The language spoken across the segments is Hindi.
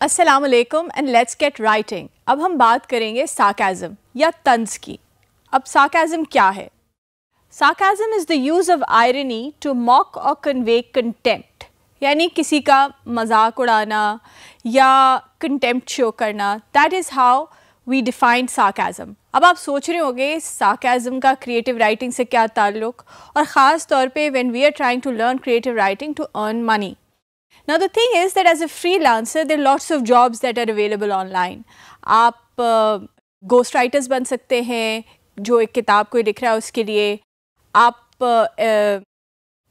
अस्सलाम वालेकुम एंड लेट्स गेट राइटिंग अब हम बात करेंगे साकाज़म या तंज की अब साकाज़म क्या है sarcasm is the use of irony to mock और कन्वे कंटेम्प्ट यानी किसी का मज़ाक उड़ाना या कंटेम्प्ट शो करना that is how we defined sarcasm अब आप सोच रहे होंगे साकाज़म का क्रिएटिव राइटिंग से क्या ताल्लुक़ और ख़ास तौर पे when we are trying to learn creative writing to earn money Now the thing is that as a freelancer there are lots of jobs that are available online. आप uh, राइटर्स बन सकते हैं जो एक किताब कोई लिख रहा है उसके लिए। आप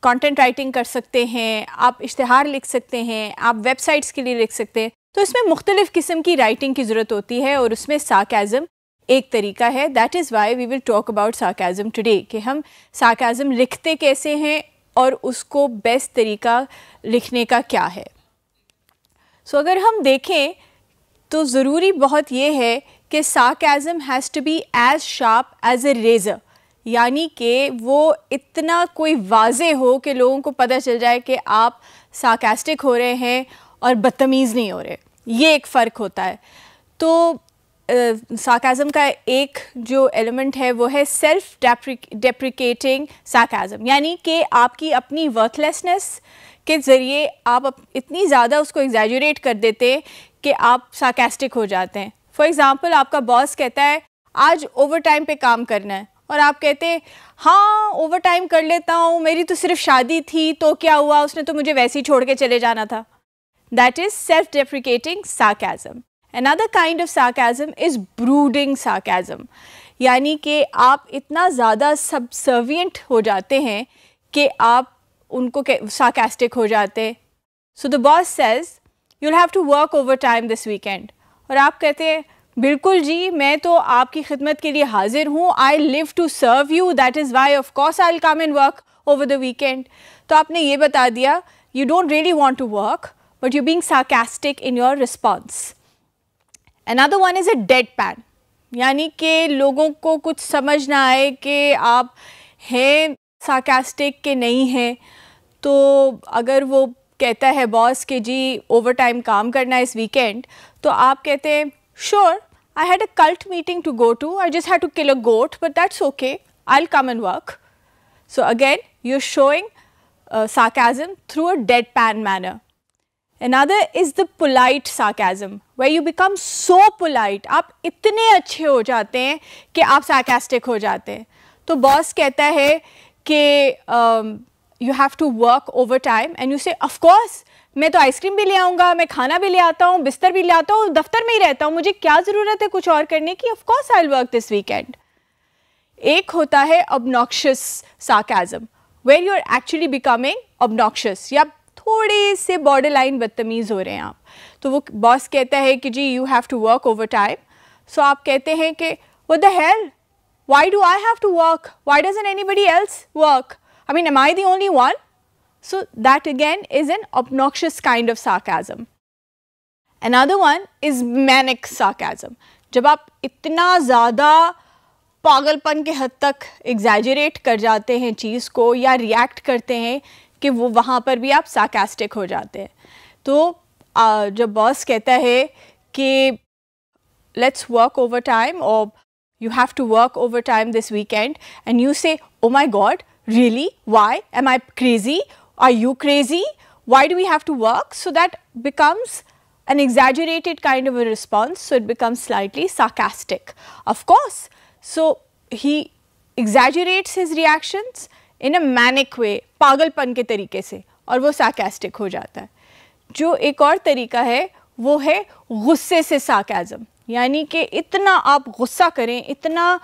कंटेंट uh, राइटिंग कर सकते हैं आप इश्तहार लिख सकते हैं आप वेबसाइट्स के लिए लिख सकते हैं। तो इसमें मुख्तलिफ़ किस्म की राइटिंग की ज़रूरत होती है और उसमें साकाज़म एक तरीका है। That is why we will talk about sarcasm today कि हम साकाज़म लिखते कैसे हैं और उसको बेस्ट तरीका लिखने का क्या है? सो so, अगर हम देखें तो ज़रूरी बहुत ये है कि sarcasm has to be as sharp as a razor यानी कि वो इतना कोई वाजे हो कि लोगों को पता चल जाए कि आप साकास्टिक हो रहे हैं और बदतमीज़ नहीं हो रहे। ये एक फ़र्क होता है। तो साकाज़म का एक जो एलिमेंट है, वो है सेल्फ डेप्रिकेटिंग साकाज़म यानी कि आपकी अपनी वर्थलेसनेस के ज़रिए आप इतनी ज़्यादा उसको एग्जैजरेट कर देते कि आप साकेस्टिक हो जाते हैं. फॉर एग्ज़ाम्पल आपका बॉस कहता है, आज ओवर टाइम पे काम करना है. और आप कहते हाँ ओवर टाइम कर लेता हूँ, मेरी तो सिर्फ़ शादी थी तो क्या हुआ? उसने तो मुझे वैसे ही छोड़ के चले जाना था. That is self deprecating sarcasm Another kind of sarcasm is brooding sarcasm. यानी कि आप इतना ज़्यादा सबसर्वियंट हो जाते हैं कि आप उनको सार्कास्टिक हो जाते। So the boss says you'll have to work over time this weekend और आप कहते हैं, बिल्कुल जी, मैं तो आपकी खिदमत के लिए हाजिर हूँ। I live to serve you that is why of course I come in work over the weekend तो आपने ये बता दिया you don't really want to work but you being sarcastic in your response another one is a dead pan यानी कि लोगों को कुछ समझ ना आए कि आप हैं सार्कास्टिक के नहीं हैं तो अगर वो कहता है बॉस कि जी ओवर टाइम काम करना है इस वीकेंड तो आप कहते हैं sure I had a cult meeting to go to I just had to kill a goat but that's okay I come and work so again you are showing sarcasm through a deadpan manner. Another is the polite sarcasm, where you become so polite, आप इतने अच्छे हो जाते हैं कि आप sarcastic हो जाते हैं। तो बॉस कहता है कि you have to work over time and you say of course मैं तो आइसक्रीम भी ले आऊँगा मैं खाना भी ले आता हूँ बिस्तर भी ले आता हूँ दफ्तर में ही रहता हूँ मुझे क्या ज़रूरत है कुछ और करने की? Of course I work this weekend एक होता है obnoxious sarcasm where you are actually becoming obnoxious या थोड़े से बॉर्डर लाइन बदतमीज़ हो रहे हैं आप। तो वो बॉस कहता है कि जी you have to work over time so आप कहते हैं कि वो the hell why do I have to work why doesn't anybody else work I mean am I the only one so that again is an obnoxious kind of sarcasm. Another one is manic sarcasm. जब आप इतना ज़्यादा पागलपन के हद तक एग्जैजरेट कर जाते हैं चीज़ को या रिएक्ट करते हैं कि वो वहाँ पर भी आप साकास्टिक हो जाते हैं तो जब बॉस कहता है कि लेट्स वर्क ओवर टाइम और you have to work overtime this weekend and you say oh my god really why am i crazy are you crazy why do we have to work so that becomes an exaggerated kind of a response so it becomes slightly sarcastic of course so he exaggerates his reactions in a manic way पागलपन के तरीके से, और वो साकास्टिक हो जाता है। जो एक और तरीका है, वो है गुस्से से साकाज़म यानी कि इतना आप गुस्सा करें, इतना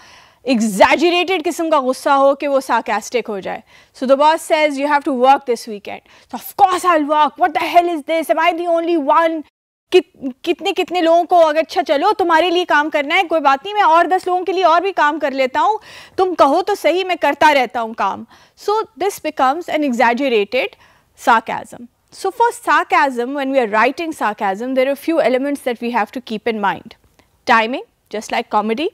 एग्जैजरेटेड किस्म का गुस्सा हो कि वो साकास्टिक हो जाए। So the boss says you have to work this weekend so of course I work what the hell is this am I the only one कि, कितने कितने लोगों को अगर अच्छा चलो तुम्हारे लिए काम करना है कोई बात नहीं मैं और दस लोगों के लिए और भी काम कर लेता हूँ। तुम कहो तो सही मैं करता रहता हूँ काम। So this becomes an exaggerated sarcasm so for sarcasm when we are writing sarcasm there are few elements that we have to keep in mind timing just like comedy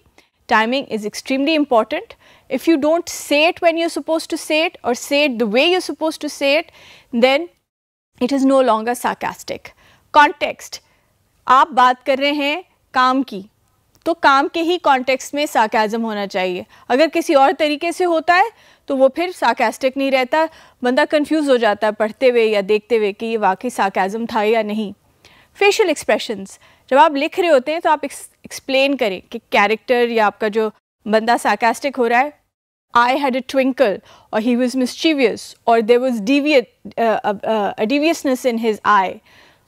timing is extremely important if you don't set when you suppose to set or set the way you suppose to set then it is no longer sarcastic Context, आप बात कर रहे हैं काम की तो काम के ही कॉन्टेक्स्ट में साकाज़म होना चाहिए। अगर किसी और तरीके से होता है तो वो फिर साकास्टिक नहीं रहता। बंदा कंफ्यूज हो जाता है पढ़ते हुए या देखते हुए कि ये वाकई साकाज़म था या नहीं। फेशियल एक्सप्रेशंस जब आप लिख रहे होते हैं तो आप एक्सप्लेन करें कि कैरेक्टर या आपका जो बंदा साकास्टिक हो रहा है आई हैड अ ट्विंकल और ही वॉज़ मिस्चीवियस और देर वॉज़ डिवियट डिवियसनेस इन हिज आई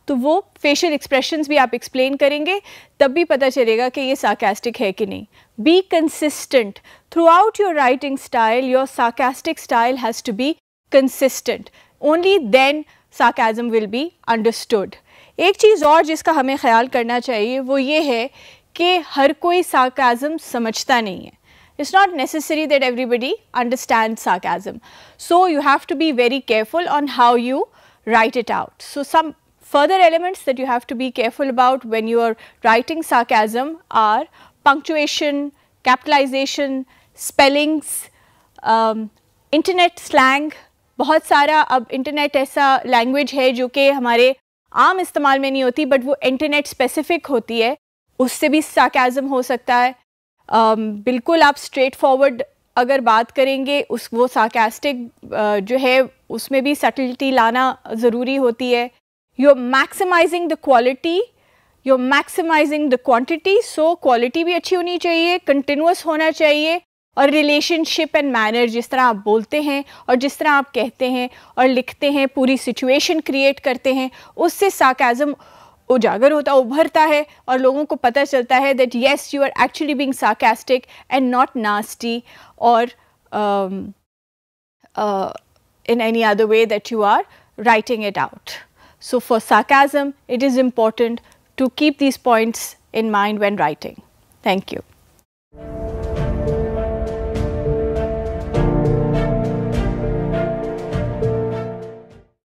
तो वो फेशियल एक्सप्रेशंस भी आप एक्सप्लेन करेंगे तब भी पता चलेगा कि ये साकास्टिक है कि नहीं। Be consistent throughout your writing style your sarcastic style has to be consistent only then sarcasm will be understood एक चीज़ और जिसका हमें ख्याल करना चाहिए वो ये है कि हर कोई साकाजम समझता नहीं है। It's not necessary that everybody understands sarcasm. So, you have to be very careful on how you write it out. So, some Further elements that you have to be careful about when you are writing sarcasm are punctuation, capitalization, spellings, um, internet slang. बहुत सारा अब इंटरनेट ऐसा लैंग्वेज है जो कि हमारे आम इस्तेमाल में नहीं होती बट वो इंटरनेट स्पेसिफिक होती है उससे भी साकाज़म हो सकता है um, बिल्कुल आप स्ट्रेट फॉरवर्ड अगर बात करेंगे उस वो साकास्टिक uh, जो है उसमें भी सटलिटी लाना ज़रूरी होती है you're maximizing the quality. You're maximizing the quantity. So, quality भी अच्छी होनी चाहिए, continuous होना चाहिए, और रिलेशनशिप एंड मैनर जिस तरह आप बोलते हैं, और जिस तरह आप कहते हैं, और लिखते हैं, पूरी सिचुएशन क्रिएट करते हैं, उससे साकाज़म उजागर होता, उभरता है, और लोगों को पता चलता है that yes you are actually being sarcastic and not nasty or in any other way that you are writing it out So for sarcasm, it is important to keep these points in mind when writing. Thank you.